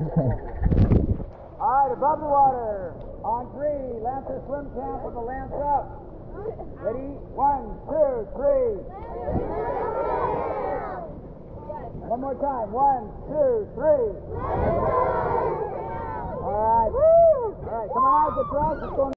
All right, above the water. On three, Lancer swim camp with the lance up. Ready? One, two, three. One more time. One, two, three. All right. All right, come on out the dress.